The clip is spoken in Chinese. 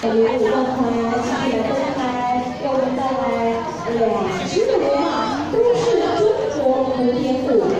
感觉五万团也都来给我们带来哇十五文嘛都是中国古典舞